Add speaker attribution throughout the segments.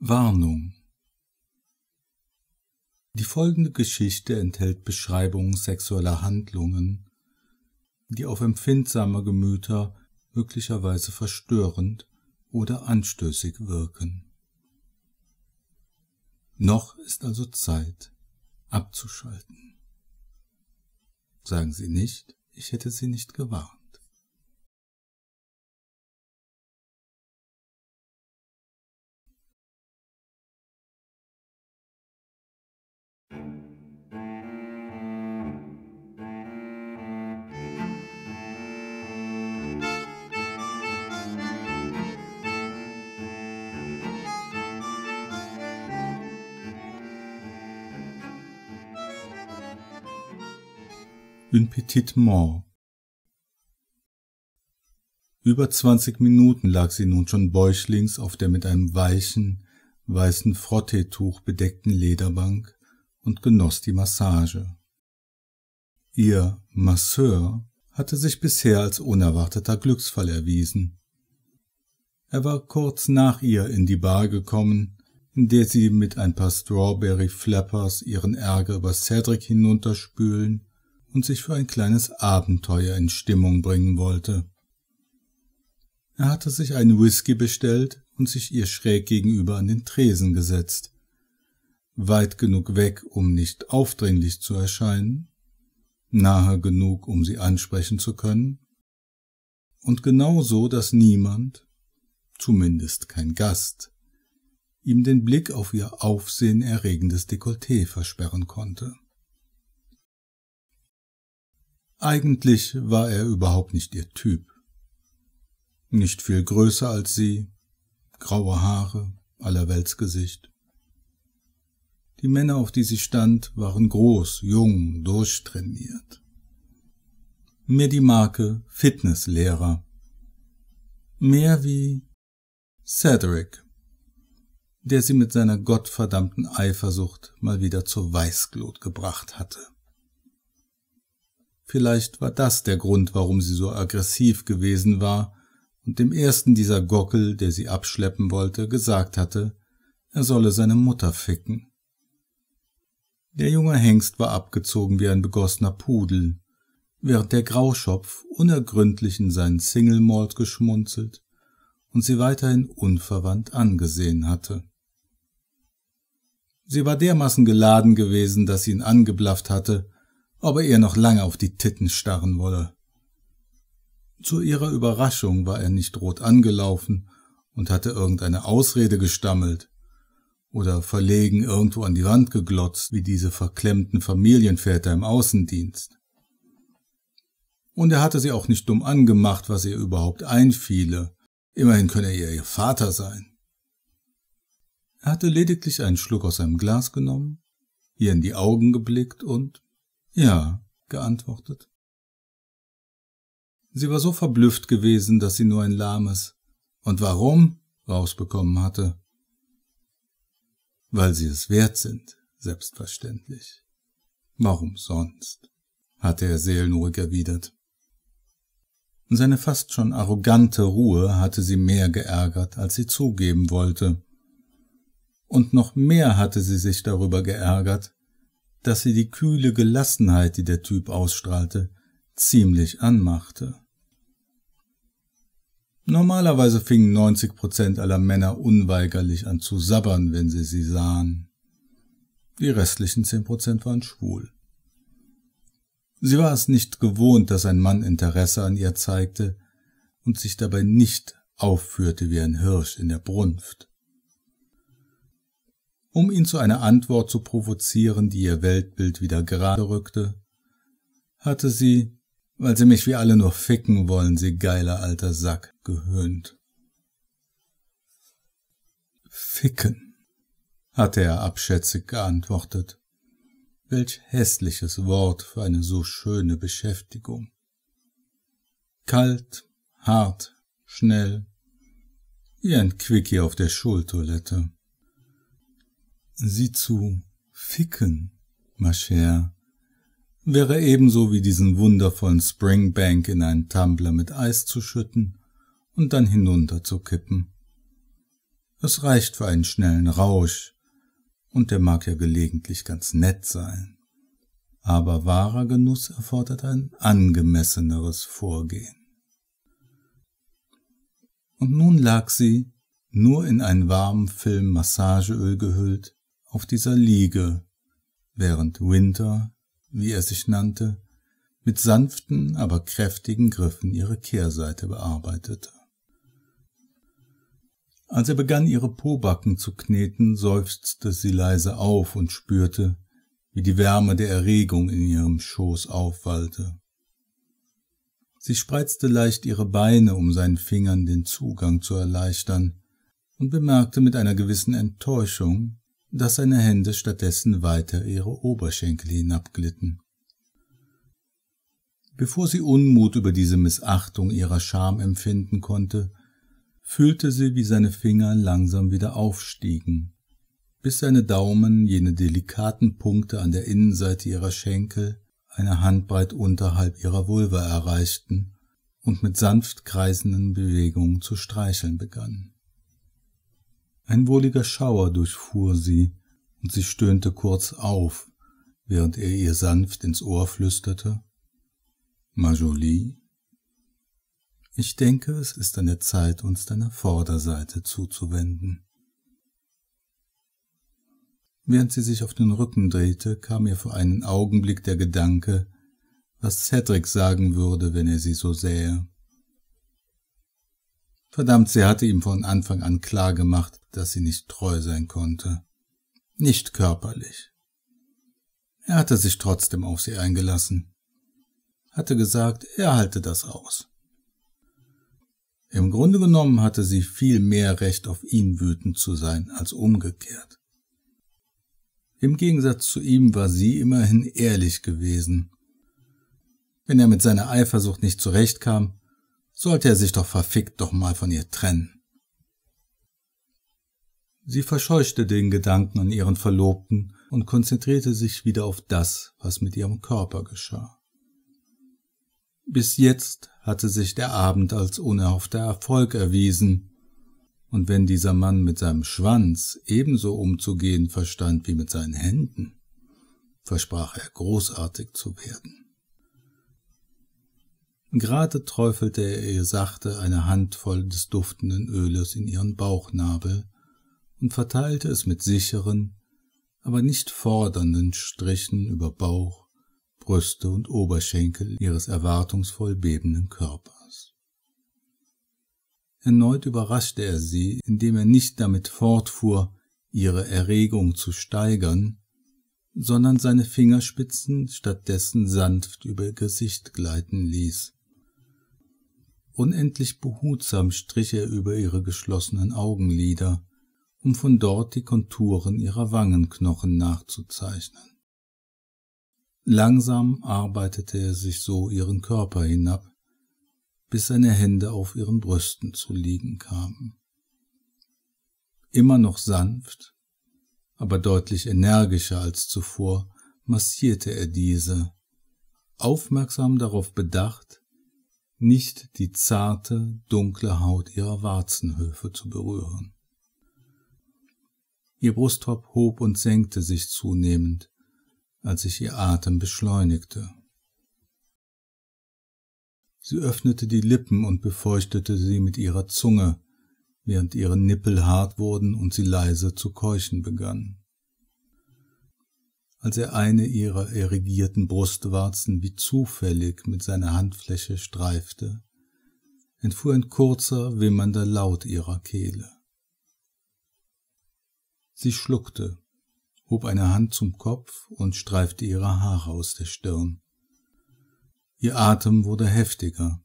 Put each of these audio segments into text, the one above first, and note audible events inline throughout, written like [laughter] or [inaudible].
Speaker 1: Warnung Die folgende Geschichte enthält Beschreibungen sexueller Handlungen, die auf empfindsame Gemüter möglicherweise verstörend oder anstößig wirken. Noch ist also Zeit, abzuschalten. Sagen Sie nicht, ich hätte Sie nicht gewarnt. Une petite mort. Über zwanzig Minuten lag sie nun schon bäuchlings auf der mit einem weichen, weißen Frotteetuch bedeckten Lederbank und genoss die Massage. Ihr Masseur hatte sich bisher als unerwarteter Glücksfall erwiesen. Er war kurz nach ihr in die Bar gekommen, in der sie mit ein paar Strawberry Flappers ihren Ärger über Cedric hinunterspülen und sich für ein kleines Abenteuer in Stimmung bringen wollte. Er hatte sich einen Whisky bestellt und sich ihr schräg gegenüber an den Tresen gesetzt, weit genug weg, um nicht aufdringlich zu erscheinen, nahe genug, um sie ansprechen zu können, und genau so, dass niemand, zumindest kein Gast, ihm den Blick auf ihr aufsehenerregendes Dekolleté versperren konnte. Eigentlich war er überhaupt nicht ihr Typ. Nicht viel größer als sie, graue Haare, Allerweltsgesicht. Die Männer, auf die sie stand, waren groß, jung, durchtrainiert. Mehr die Marke Fitnesslehrer. Mehr wie Cedric, der sie mit seiner gottverdammten Eifersucht mal wieder zur Weißglut gebracht hatte. Vielleicht war das der Grund, warum sie so aggressiv gewesen war und dem ersten dieser Gockel, der sie abschleppen wollte, gesagt hatte, er solle seine Mutter ficken. Der junge Hengst war abgezogen wie ein begossener Pudel, während der Grauschopf unergründlich in seinen Single Malt geschmunzelt und sie weiterhin unverwandt angesehen hatte. Sie war dermaßen geladen gewesen, dass sie ihn angeblafft hatte, ob er ihr noch lange auf die Titten starren wolle. Zu ihrer Überraschung war er nicht rot angelaufen und hatte irgendeine Ausrede gestammelt oder verlegen irgendwo an die Wand geglotzt, wie diese verklemmten Familienväter im Außendienst. Und er hatte sie auch nicht dumm angemacht, was ihr überhaupt einfiele. Immerhin könne er ihr Vater sein. Er hatte lediglich einen Schluck aus seinem Glas genommen, ihr in die Augen geblickt und ja, geantwortet. Sie war so verblüfft gewesen, dass sie nur ein lahmes Und warum rausbekommen hatte. Weil sie es wert sind, selbstverständlich. Warum sonst? hatte er seelenruhig erwidert. Seine fast schon arrogante Ruhe hatte sie mehr geärgert, als sie zugeben wollte. Und noch mehr hatte sie sich darüber geärgert, dass sie die kühle Gelassenheit, die der Typ ausstrahlte, ziemlich anmachte. Normalerweise fingen 90 Prozent aller Männer unweigerlich an zu sabbern, wenn sie sie sahen. Die restlichen 10 Prozent waren schwul. Sie war es nicht gewohnt, dass ein Mann Interesse an ihr zeigte und sich dabei nicht aufführte wie ein Hirsch in der Brunft. Um ihn zu einer Antwort zu provozieren, die ihr Weltbild wieder gerade rückte, hatte sie, weil sie mich wie alle nur ficken wollen, sie geiler alter Sack, gehöhnt. Ficken, hatte er abschätzig geantwortet. Welch hässliches Wort für eine so schöne Beschäftigung. Kalt, hart, schnell, wie ein Quickie auf der Schultoilette sie zu ficken, ma chère, wäre ebenso wie diesen wundervollen Springbank in einen Tumbler mit Eis zu schütten und dann hinunter zu kippen. Es reicht für einen schnellen Rausch, und der mag ja gelegentlich ganz nett sein. Aber wahrer Genuss erfordert ein angemesseneres Vorgehen. Und nun lag sie, nur in einen warmen Film Massageöl gehüllt, auf dieser Liege, während Winter, wie er sich nannte, mit sanften, aber kräftigen Griffen ihre Kehrseite bearbeitete. Als er begann, ihre Pobacken zu kneten, seufzte sie leise auf und spürte, wie die Wärme der Erregung in ihrem Schoß aufwallte. Sie spreizte leicht ihre Beine, um seinen Fingern den Zugang zu erleichtern, und bemerkte mit einer gewissen Enttäuschung, dass seine Hände stattdessen weiter ihre Oberschenkel hinabglitten. Bevor sie Unmut über diese Missachtung ihrer Scham empfinden konnte, fühlte sie, wie seine Finger langsam wieder aufstiegen, bis seine Daumen jene delikaten Punkte an der Innenseite ihrer Schenkel eine Handbreit unterhalb ihrer Vulva erreichten und mit sanft kreisenden Bewegungen zu streicheln begannen. Ein wohliger Schauer durchfuhr sie, und sie stöhnte kurz auf, während er ihr sanft ins Ohr flüsterte Marjolie, ich denke, es ist an der Zeit, uns deiner Vorderseite zuzuwenden. Während sie sich auf den Rücken drehte, kam ihr für einen Augenblick der Gedanke, was Cedric sagen würde, wenn er sie so sähe. Verdammt, sie hatte ihm von Anfang an klar gemacht, dass sie nicht treu sein konnte. Nicht körperlich. Er hatte sich trotzdem auf sie eingelassen hatte gesagt, er halte das aus. Im Grunde genommen hatte sie viel mehr Recht auf ihn wütend zu sein als umgekehrt. Im Gegensatz zu ihm war sie immerhin ehrlich gewesen. Wenn er mit seiner Eifersucht nicht zurechtkam, sollte er sich doch verfickt doch mal von ihr trennen. Sie verscheuchte den Gedanken an ihren Verlobten und konzentrierte sich wieder auf das, was mit ihrem Körper geschah. Bis jetzt hatte sich der Abend als unerhoffter Erfolg erwiesen, und wenn dieser Mann mit seinem Schwanz ebenso umzugehen verstand wie mit seinen Händen, versprach er großartig zu werden. Gerade träufelte er ihr sachte eine Handvoll des duftenden Öles in ihren Bauchnabel und verteilte es mit sicheren, aber nicht fordernden Strichen über Bauch, Brüste und Oberschenkel ihres erwartungsvoll bebenden Körpers. Erneut überraschte er sie, indem er nicht damit fortfuhr, ihre Erregung zu steigern, sondern seine Fingerspitzen stattdessen sanft über ihr Gesicht gleiten ließ. Unendlich behutsam strich er über ihre geschlossenen Augenlider, um von dort die Konturen ihrer Wangenknochen nachzuzeichnen. Langsam arbeitete er sich so ihren Körper hinab, bis seine Hände auf ihren Brüsten zu liegen kamen. Immer noch sanft, aber deutlich energischer als zuvor, massierte er diese, aufmerksam darauf bedacht, nicht die zarte, dunkle Haut ihrer Warzenhöfe zu berühren. Ihr Brustkorb hob und senkte sich zunehmend, als sich ihr Atem beschleunigte. Sie öffnete die Lippen und befeuchtete sie mit ihrer Zunge, während ihre Nippel hart wurden und sie leise zu keuchen begann. Als er eine ihrer erigierten Brustwarzen wie zufällig mit seiner Handfläche streifte, entfuhr ein kurzer, wimmernder Laut ihrer Kehle. Sie schluckte, hob eine Hand zum Kopf und streifte ihre Haare aus der Stirn. Ihr Atem wurde heftiger.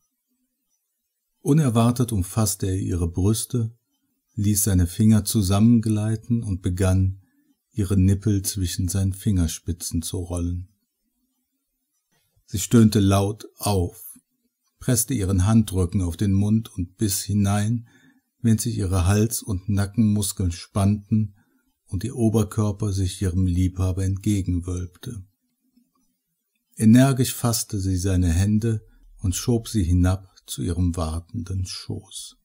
Speaker 1: Unerwartet umfasste er ihre Brüste, ließ seine Finger zusammengleiten und begann, ihre Nippel zwischen seinen Fingerspitzen zu rollen. Sie stöhnte laut auf, presste ihren Handrücken auf den Mund und biss hinein, während sich ihre Hals- und Nackenmuskeln spannten und ihr Oberkörper sich ihrem Liebhaber entgegenwölbte. Energisch fasste sie seine Hände und schob sie hinab zu ihrem wartenden Schoß.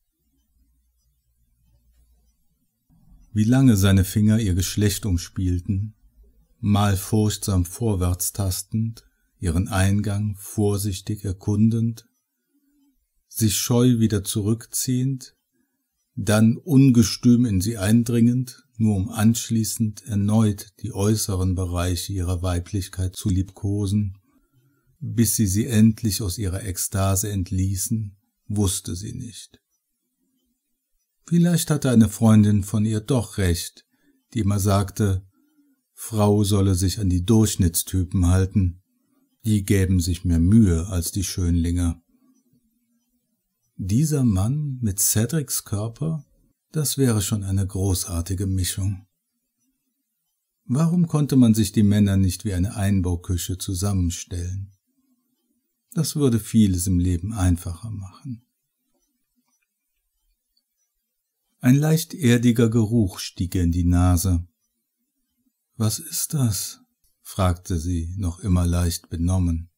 Speaker 1: Wie lange seine Finger ihr Geschlecht umspielten, mal furchtsam vorwärts tastend, ihren Eingang vorsichtig erkundend, sich scheu wieder zurückziehend, dann ungestüm in sie eindringend, nur um anschließend erneut die äußeren Bereiche ihrer Weiblichkeit zu liebkosen, bis sie sie endlich aus ihrer Ekstase entließen, wusste sie nicht. Vielleicht hatte eine Freundin von ihr doch recht, die immer sagte, Frau solle sich an die Durchschnittstypen halten, die gäben sich mehr Mühe als die Schönlinge. Dieser Mann mit Cedrics Körper, das wäre schon eine großartige Mischung. Warum konnte man sich die Männer nicht wie eine Einbauküche zusammenstellen? Das würde vieles im Leben einfacher machen. Ein leicht erdiger Geruch stieg ihr in die Nase. Was ist das? fragte sie, noch immer leicht benommen.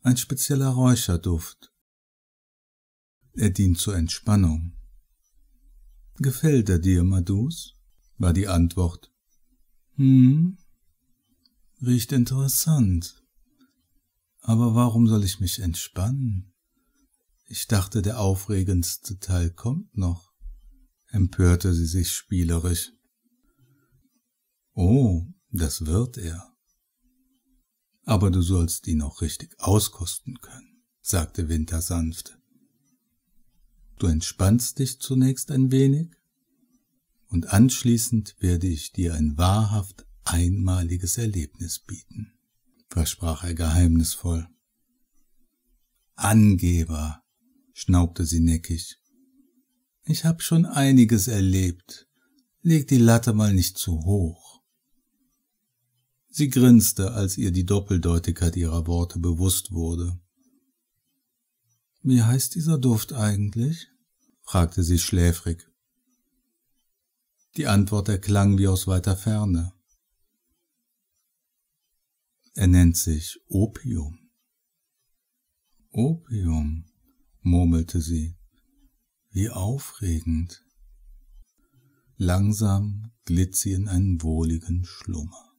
Speaker 1: Ein spezieller Räucherduft, er dient zur Entspannung. Gefällt er dir, Madus? war die Antwort. Hm, riecht interessant. Aber warum soll ich mich entspannen? Ich dachte, der aufregendste Teil kommt noch, empörte sie sich spielerisch. Oh, das wird er. Aber du sollst ihn auch richtig auskosten können, sagte Winter sanft. Du entspannst dich zunächst ein wenig und anschließend werde ich dir ein wahrhaft einmaliges Erlebnis bieten, versprach er geheimnisvoll. Angeber, schnaubte sie neckig. Ich hab schon einiges erlebt. Leg die Latte mal nicht zu hoch. Sie grinste, als ihr die Doppeldeutigkeit ihrer Worte bewusst wurde. Wie heißt dieser Duft eigentlich? fragte sie schläfrig. Die Antwort erklang wie aus weiter Ferne. Er nennt sich Opium. Opium, murmelte sie. Wie aufregend. Langsam glitt sie in einen wohligen Schlummer.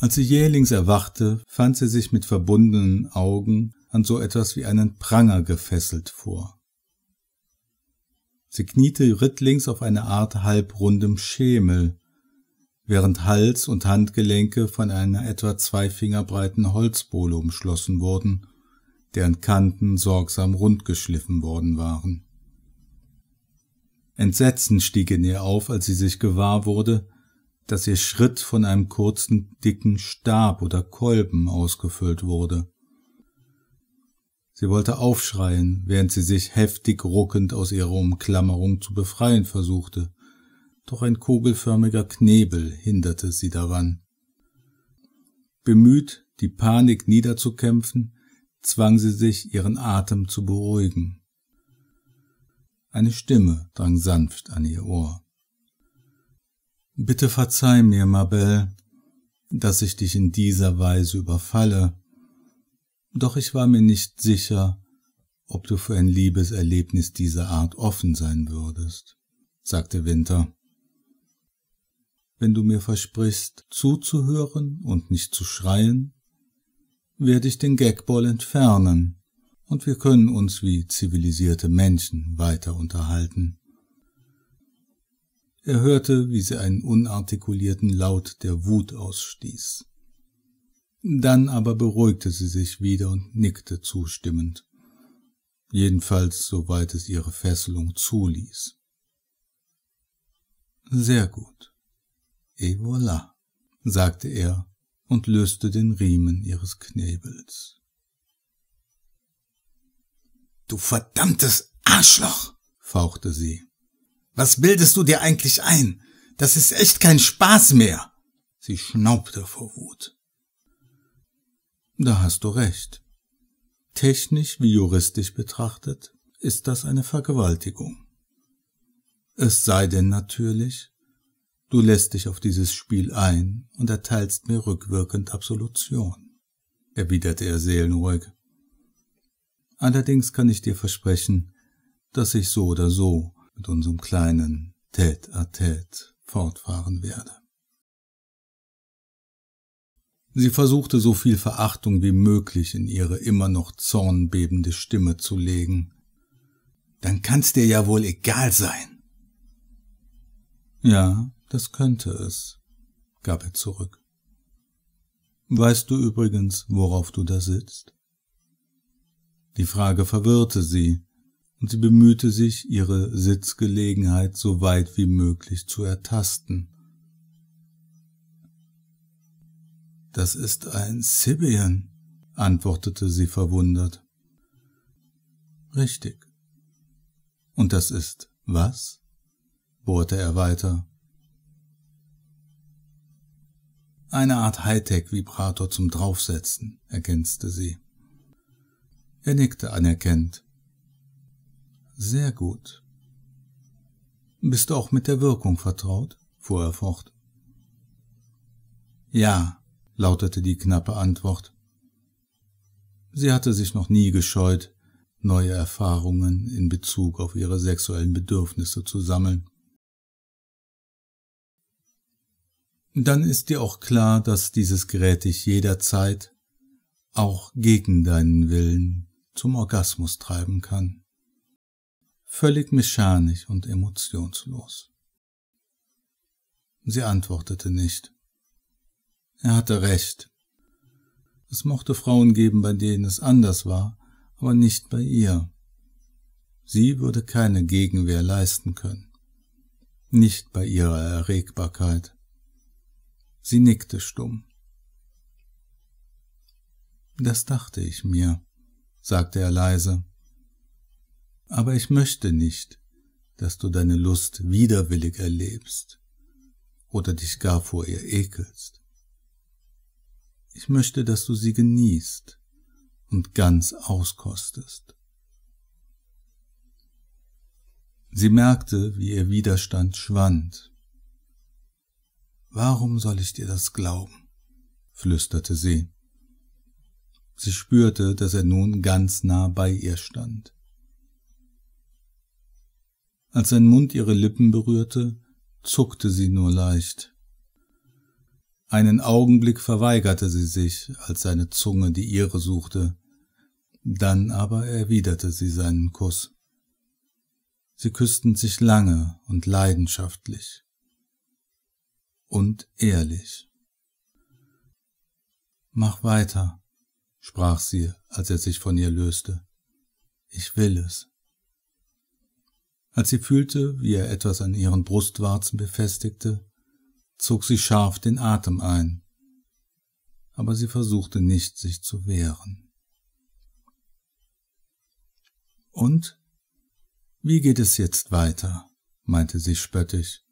Speaker 1: Als sie jählings erwachte, fand sie sich mit verbundenen Augen an so etwas wie einen Pranger gefesselt vor. Sie kniete rittlings auf eine Art halbrundem Schemel, während Hals und Handgelenke von einer etwa zwei Finger breiten Holzbohle umschlossen wurden, deren Kanten sorgsam rundgeschliffen worden waren. Entsetzen stieg in ihr auf, als sie sich gewahr wurde, dass ihr Schritt von einem kurzen, dicken Stab oder Kolben ausgefüllt wurde. Sie wollte aufschreien, während sie sich heftig ruckend aus ihrer Umklammerung zu befreien versuchte, doch ein kugelförmiger Knebel hinderte sie daran. Bemüht, die Panik niederzukämpfen, zwang sie sich, ihren Atem zu beruhigen. Eine Stimme drang sanft an ihr Ohr. Bitte verzeih mir, Mabel, dass ich dich in dieser Weise überfalle, doch ich war mir nicht sicher, ob du für ein Liebeserlebnis dieser Art offen sein würdest, sagte Winter. Wenn du mir versprichst, zuzuhören und nicht zu schreien, werde ich den Gagball entfernen und wir können uns wie zivilisierte Menschen weiter unterhalten. Er hörte, wie sie einen unartikulierten Laut der Wut ausstieß. Dann aber beruhigte sie sich wieder und nickte zustimmend, jedenfalls soweit es ihre Fesselung zuließ. Sehr gut. Et voilà, sagte er und löste den Riemen ihres Knebels. Du verdammtes Arschloch, fauchte sie. Was bildest du dir eigentlich ein? Das ist echt kein Spaß mehr. Sie schnaubte vor Wut. Da hast du recht. Technisch wie juristisch betrachtet ist das eine Vergewaltigung. Es sei denn natürlich, du lässt dich auf dieses Spiel ein und erteilst mir rückwirkend Absolution, erwiderte er seelenruhig. Allerdings kann ich dir versprechen, dass ich so oder so mit unserem kleinen Tête-à-Tête fortfahren werde. Sie versuchte so viel Verachtung wie möglich in ihre immer noch zornbebende Stimme zu legen. Dann kann's dir ja wohl egal sein. Ja, das könnte es, gab er zurück. Weißt du übrigens, worauf du da sitzt? Die Frage verwirrte sie, und sie bemühte sich, ihre Sitzgelegenheit so weit wie möglich zu ertasten. Das ist ein Sibian, antwortete sie verwundert. Richtig. Und das ist was? bohrte er weiter. Eine Art Hightech-Vibrator zum Draufsetzen, ergänzte sie. Er nickte anerkennt. Sehr gut. Bist du auch mit der Wirkung vertraut? fuhr er fort. Ja, lautete die knappe Antwort. Sie hatte sich noch nie gescheut, neue Erfahrungen in Bezug auf ihre sexuellen Bedürfnisse zu sammeln. Dann ist dir auch klar, dass dieses Gerät dich jederzeit, auch gegen deinen Willen, zum Orgasmus treiben kann. Völlig mechanisch und emotionslos. Sie antwortete nicht. Er hatte recht. Es mochte Frauen geben, bei denen es anders war, aber nicht bei ihr. Sie würde keine Gegenwehr leisten können. Nicht bei ihrer Erregbarkeit. Sie nickte stumm. Das dachte ich mir, sagte er leise. Aber ich möchte nicht, dass du deine Lust widerwillig erlebst oder dich gar vor ihr ekelst. Ich möchte, dass du sie genießt und ganz auskostest. Sie merkte, wie ihr Widerstand schwand. Warum soll ich dir das glauben? flüsterte sie. Sie spürte, dass er nun ganz nah bei ihr stand. Als sein Mund ihre Lippen berührte, zuckte sie nur leicht. Einen Augenblick verweigerte sie sich, als seine Zunge die ihre suchte, dann aber erwiderte sie seinen Kuss. Sie küssten sich lange und leidenschaftlich und ehrlich. Mach weiter, sprach sie, als er sich von ihr löste. Ich will es. Als sie fühlte, wie er etwas an ihren Brustwarzen befestigte, zog sie scharf den Atem ein, aber sie versuchte nicht, sich zu wehren. Und? Wie geht es jetzt weiter? meinte sie spöttisch.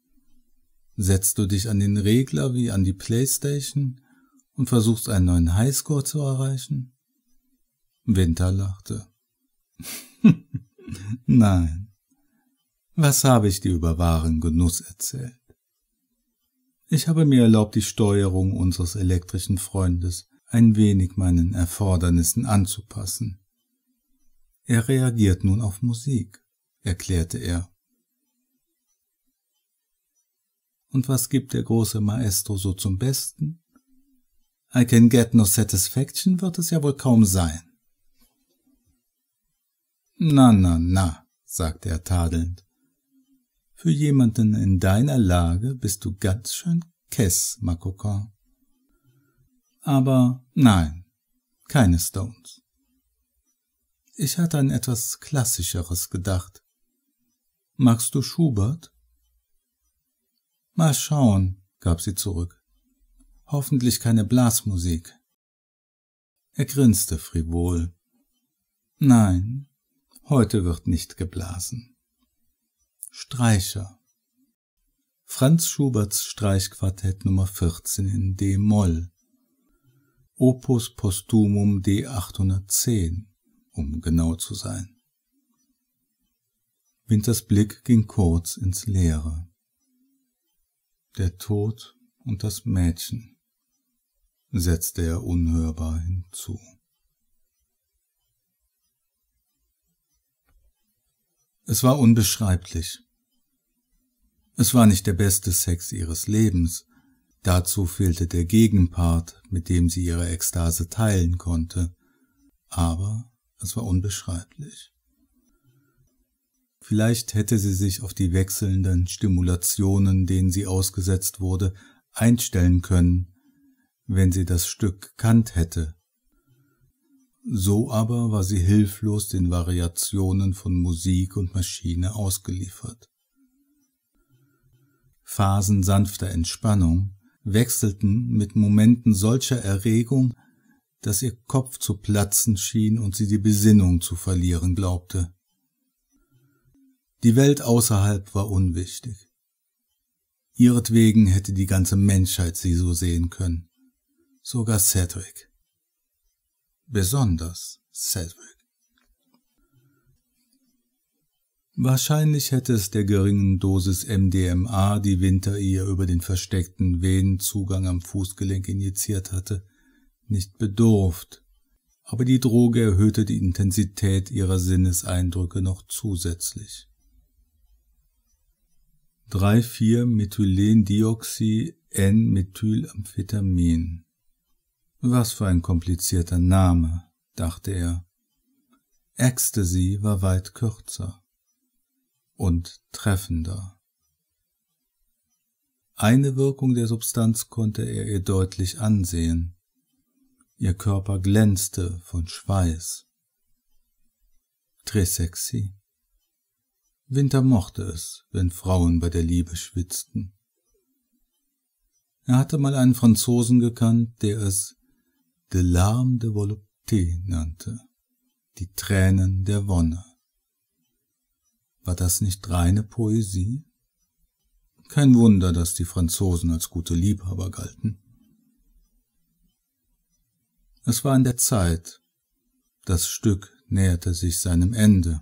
Speaker 1: Setzt du dich an den Regler wie an die Playstation und versuchst einen neuen Highscore zu erreichen? Winter lachte. [laughs] Nein. Was habe ich dir über wahren Genuss erzählt? Ich habe mir erlaubt, die Steuerung unseres elektrischen Freundes ein wenig meinen Erfordernissen anzupassen. Er reagiert nun auf Musik, erklärte er. Und was gibt der große Maestro so zum Besten? I can get no satisfaction wird es ja wohl kaum sein. Na, na, na, sagte er tadelnd. Für jemanden in deiner Lage bist du ganz schön kess, Makokon. Aber nein, keine Stones. Ich hatte an etwas Klassischeres gedacht. Magst du Schubert? Mal schauen, gab sie zurück. Hoffentlich keine Blasmusik. Er grinste frivol. Nein, heute wird nicht geblasen. Streicher. Franz Schuberts Streichquartett Nummer 14 in D-Moll. Opus Posthumum D810, um genau zu sein. Winters Blick ging kurz ins Leere. Der Tod und das Mädchen, setzte er unhörbar hinzu. Es war unbeschreiblich. Es war nicht der beste Sex ihres Lebens, dazu fehlte der Gegenpart, mit dem sie ihre Ekstase teilen konnte, aber es war unbeschreiblich. Vielleicht hätte sie sich auf die wechselnden Stimulationen, denen sie ausgesetzt wurde, einstellen können, wenn sie das Stück gekannt hätte. So aber war sie hilflos den Variationen von Musik und Maschine ausgeliefert. Phasen sanfter Entspannung wechselten mit Momenten solcher Erregung, dass ihr Kopf zu platzen schien und sie die Besinnung zu verlieren glaubte. Die Welt außerhalb war unwichtig. Ihretwegen hätte die ganze Menschheit sie so sehen können, sogar Cedric. Besonders Cedric. Wahrscheinlich hätte es der geringen Dosis MDMA, die Winter ihr über den versteckten Venenzugang am Fußgelenk injiziert hatte, nicht bedurft, aber die Droge erhöhte die Intensität ihrer Sinneseindrücke noch zusätzlich. 3,4-Methylendioxy-N-Methylamphetamin. Was für ein komplizierter Name, dachte er. Ecstasy war weit kürzer und treffender. Eine Wirkung der Substanz konnte er ihr deutlich ansehen. Ihr Körper glänzte von Schweiß. Très sexy. Winter mochte es, wenn Frauen bei der Liebe schwitzten. Er hatte mal einen Franzosen gekannt, der es de larme de volupté nannte, die Tränen der Wonne. War das nicht reine Poesie? Kein Wunder, dass die Franzosen als gute Liebhaber galten. Es war in der Zeit. Das Stück näherte sich seinem Ende.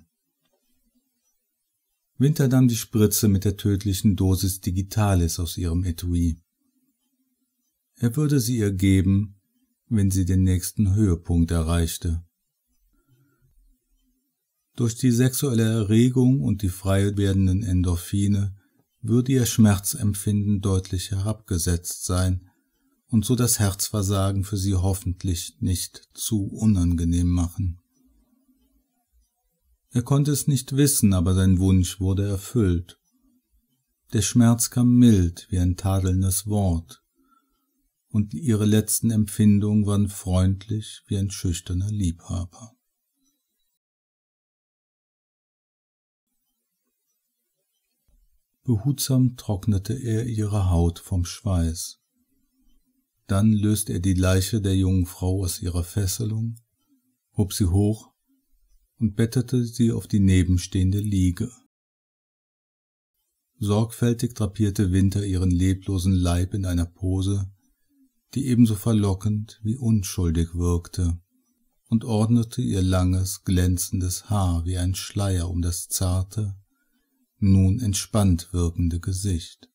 Speaker 1: Winter nahm die Spritze mit der tödlichen Dosis Digitalis aus ihrem Etui. Er würde sie ihr geben, wenn sie den nächsten Höhepunkt erreichte. Durch die sexuelle Erregung und die frei werdenden Endorphine würde ihr Schmerzempfinden deutlich herabgesetzt sein und so das Herzversagen für sie hoffentlich nicht zu unangenehm machen. Er konnte es nicht wissen, aber sein Wunsch wurde erfüllt. Der Schmerz kam mild wie ein tadelndes Wort, und ihre letzten Empfindungen waren freundlich wie ein schüchterner Liebhaber. Behutsam trocknete er ihre Haut vom Schweiß. Dann löste er die Leiche der jungen Frau aus ihrer Fesselung, hob sie hoch und bettete sie auf die nebenstehende Liege. Sorgfältig drapierte Winter ihren leblosen Leib in einer Pose, die ebenso verlockend wie unschuldig wirkte, und ordnete ihr langes, glänzendes Haar wie ein Schleier um das zarte, nun entspannt wirkende Gesicht.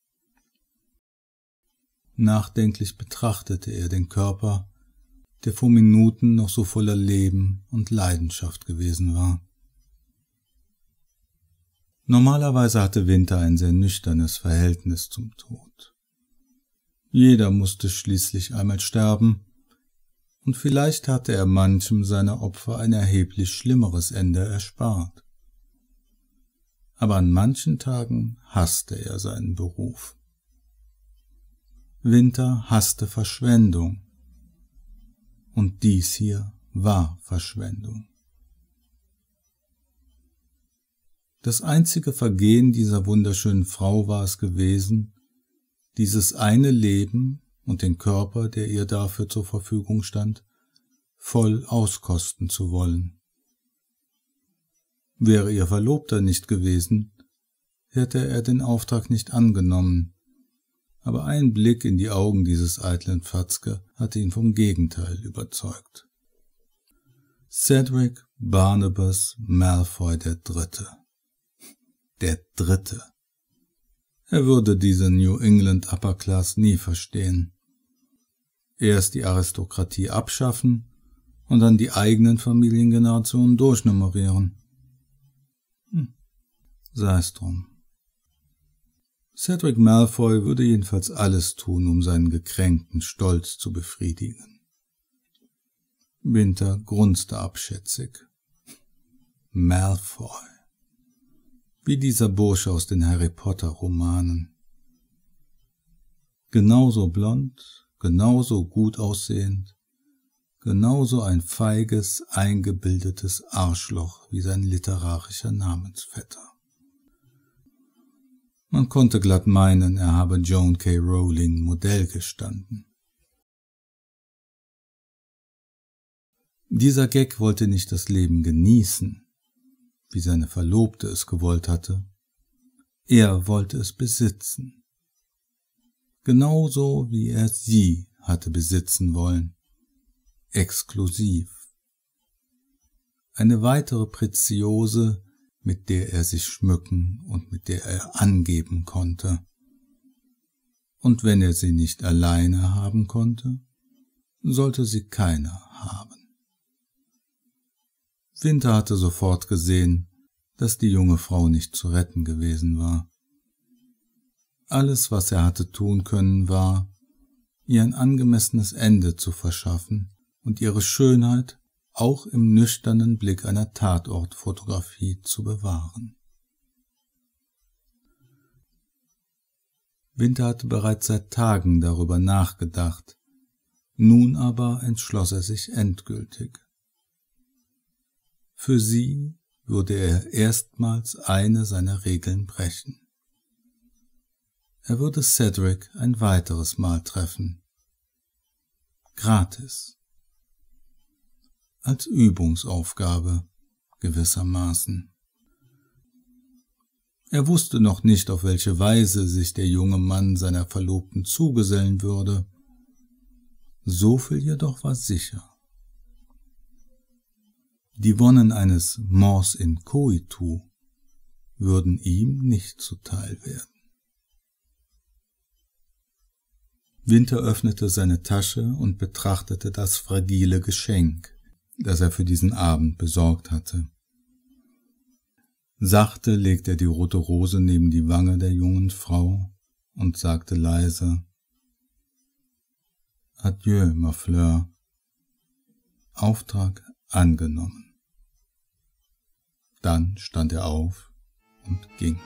Speaker 1: Nachdenklich betrachtete er den Körper, der vor Minuten noch so voller Leben und Leidenschaft gewesen war. Normalerweise hatte Winter ein sehr nüchternes Verhältnis zum Tod. Jeder musste schließlich einmal sterben, und vielleicht hatte er manchem seiner Opfer ein erheblich schlimmeres Ende erspart aber an manchen Tagen hasste er seinen Beruf. Winter hasste Verschwendung, und dies hier war Verschwendung. Das einzige Vergehen dieser wunderschönen Frau war es gewesen, dieses eine Leben und den Körper, der ihr dafür zur Verfügung stand, voll auskosten zu wollen. Wäre ihr Verlobter nicht gewesen, hätte er den Auftrag nicht angenommen, aber ein Blick in die Augen dieses eitlen Fatzke hatte ihn vom Gegenteil überzeugt. Cedric Barnabas Malfoy der Dritte. Der Dritte. Er würde diese New England Upper Class nie verstehen. Erst die Aristokratie abschaffen und dann die eigenen Familiengenerationen durchnummerieren. Sei's drum. Cedric Malfoy würde jedenfalls alles tun, um seinen gekränkten Stolz zu befriedigen. Winter grunzte abschätzig. Malfoy. Wie dieser Bursche aus den Harry Potter Romanen. Genauso blond, genauso gut aussehend, genauso ein feiges, eingebildetes Arschloch wie sein literarischer Namensvetter. Man konnte glatt meinen, er habe Joan K. Rowling Modell gestanden. Dieser Gag wollte nicht das Leben genießen, wie seine Verlobte es gewollt hatte. Er wollte es besitzen. Genauso wie er sie hatte besitzen wollen. Exklusiv. Eine weitere Preziose, mit der er sich schmücken und mit der er angeben konnte. Und wenn er sie nicht alleine haben konnte, sollte sie keiner haben. Winter hatte sofort gesehen, dass die junge Frau nicht zu retten gewesen war. Alles, was er hatte tun können, war, ihr ein angemessenes Ende zu verschaffen und ihre Schönheit auch im nüchternen Blick einer Tatortfotografie zu bewahren. Winter hatte bereits seit Tagen darüber nachgedacht, nun aber entschloss er sich endgültig. Für sie würde er erstmals eine seiner Regeln brechen. Er würde Cedric ein weiteres Mal treffen. Gratis als Übungsaufgabe gewissermaßen. Er wusste noch nicht, auf welche Weise sich der junge Mann seiner Verlobten zugesellen würde. So viel jedoch war sicher. Die Wonnen eines Mors in coitu würden ihm nicht zuteil werden. Winter öffnete seine Tasche und betrachtete das fragile Geschenk, das er für diesen Abend besorgt hatte. Sachte legte er die rote Rose neben die Wange der jungen Frau und sagte leise Adieu, ma fleur. Auftrag angenommen. Dann stand er auf und ging.